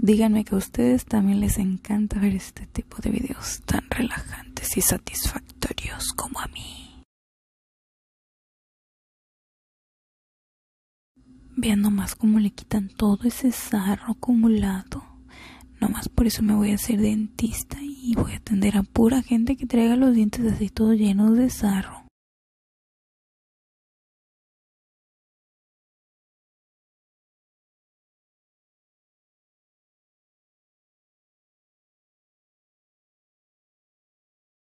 Díganme que a ustedes también les encanta ver este tipo de videos tan relajantes y satisfactorios como a mí. Vean nomás cómo le quitan todo ese sarro acumulado. Nomás por eso me voy a hacer dentista y voy a atender a pura gente que traiga los dientes así todos llenos de sarro.